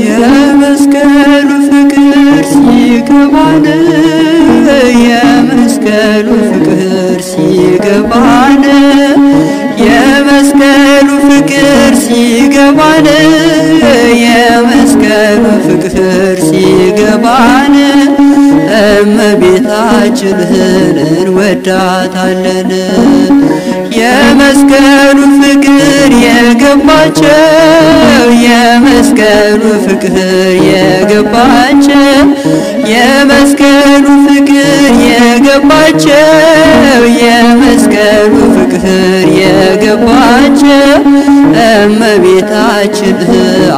የመስቀሉ ፍቅር ሲገባን የመስቀሉ ፍቅር ሲገባን የመስቀሉ ፍቅር ሲገባን የመስቀሉ ፍቅር ሲገባን እመቤታችንን እንወዳታለን። የመስቀሉ ፍቅር የገባቸው የመስቀሉ ፍቅር የገባቸው የመስቀሉ ፍቅር የገባቸው የመስቀሉ ፍቅር የገባቸው እመቤታችን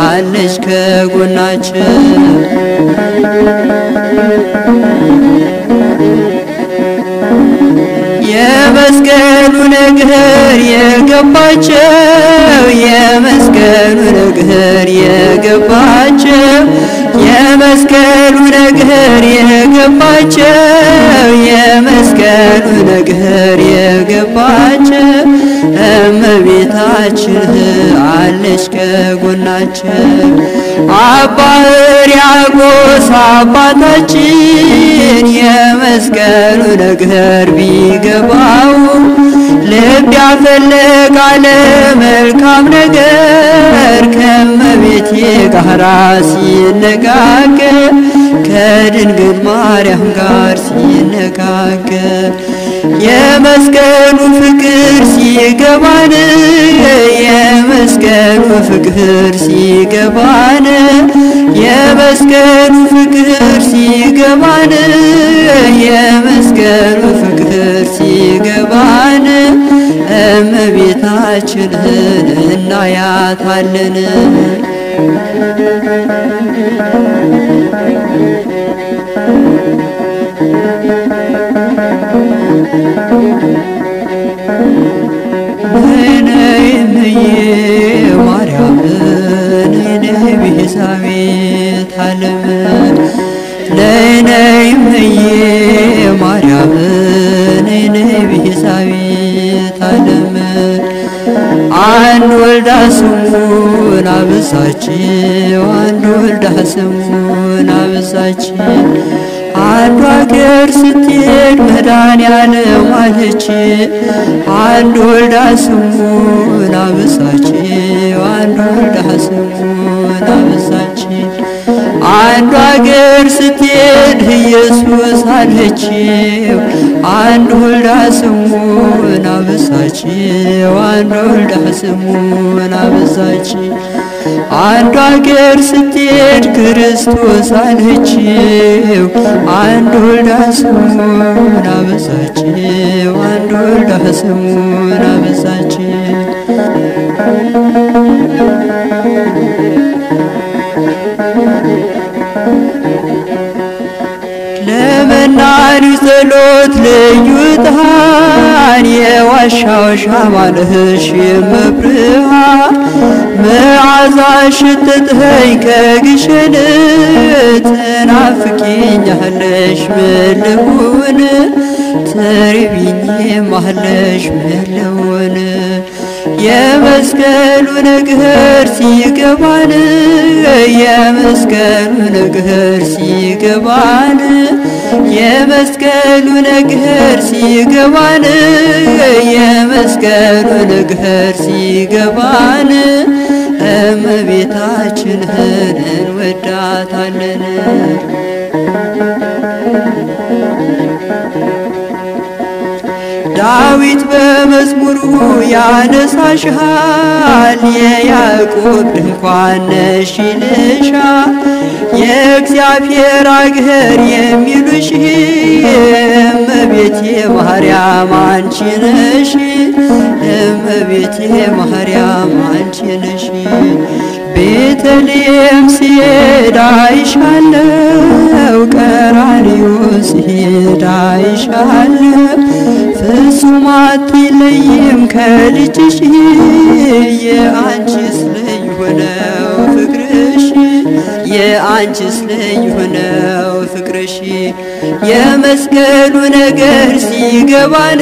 አለች ከጎናችን። የመስቀሉ ነገር የገባቸው የመስቀሉ ነገር የገባቸው የመስቀሉ ነገር የገባቸው የመስቀሉ ነገር የገባቸው እመቤታችን አለች ከጎናችን። አባ ሕርያቆስ አባታችን የመስቀሉ ነገር ቢገባው ልብ ያፈለቃለ መልካም ነገር ከመቤቴ ጋራ ሲነጋገር ከድንግል ማርያም ጋር ሲነጋገር የመስቀሉ ፍቅር ሲገባን የመስቀሉ ፍቅር ሲገባን የመስቀሉ ፍቅር ሲገባን የመስቀሉ እመቤታችንን እናያታለን። ነይ እምዬ ማርያም ነይ ቤዛዊተ አንድ ወልዳ ስሙን አበዛችው አንድ ወልዳ ስሙን አበዛችው አንዱ አገር ስትሄድ መድኃኔዓለም አለች። አንድ ወልዳ ስሙን አበዛችው አንድ ወልዳ ስሙን አበዛችው አንዱ አገር ስትሄድ ኢየሱስ አለችው። አንድ ወልዳ ስሙን አበዛችው። አንድ ወልዳ ስሙን አበዛችው። አንዱ አገር ስትሄድ ክርስቶስ አለችው። አንድ ወልዳ ስሙን አበዛችው። አንድ ወልዳ ስሙን አበዛችው ለመናኒው ጸሎት ልዩ ዕጣን የዋሻው ሻማ ነሽ የመብርሃን መዓዛሽ ሽትተኝ ከግሸን ትናፍቂኛለሽ ምን ልሁን ትርቢኝማለሽ ምን ልሁን የመስቀሉ ነገር ሲገባን የመስቀሉ ነገር ሲገባን የመስቀሉ ነገር ሲገባን የመስቀሉ ነገር ሲገባን እመቤታችንን እንወዳታለን። ዳዊት በመዝሙሩ ያነሳሽሃል የያዕቆብ ድንኳን ነሽ ይልሻል የእግዚአብሔር አገር የሚሉሽ እመቤቴ ማርያም አንቺ ነሽ እመቤቴ ማርያም አንቺ ነሽ። ቤተልሔም ሲሄድ አይሻለው ቀራንዮ ሲሄድ አይሻለው ፍጹም አትለይም ከልጅሽ የአንቺስ ልዩ ነው ፍቅርሽ የአንቺስ ልዩ ነው ፍቅርሽ የመስቀሉ ነገር ሲገባን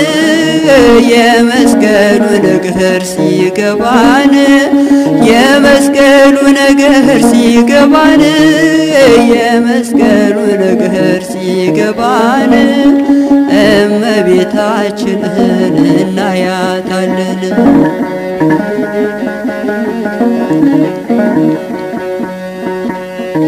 የመስቀሉ ነገር ሲገባን የመስቀሉ ነገር ሲገባን የመስቀሉ ነገር ሲገባን እመቤታችንን እናያታለን።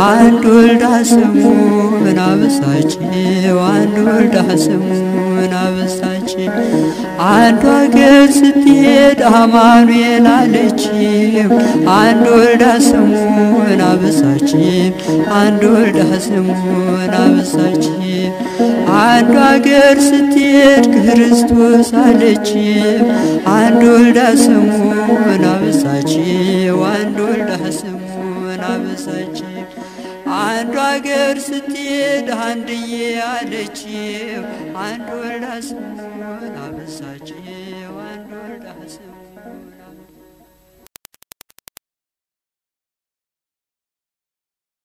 አንድ ወልዳ ስሙን አበሳችው አንድ ወልዳ ስሙን አበሳችው አንዱ አገር ስትሄድ አማኑኤል አለችው። አንድ ወልዳ ስሙን አበሳችው አንድ ወልዳ ስሙን አበሳችው አንዱ አገር ስትሄድ ክርስቶስ አለችው። አንድ ወልዳ ስሙን አበሳችው አንድ ወልዳ ስሙን አበሳችው አንዱ አገር ስትሄድ አንድዬ አለችው። አንድ ወልዳ ስሙን አበሳችው አንድ ወልዳ ስሙን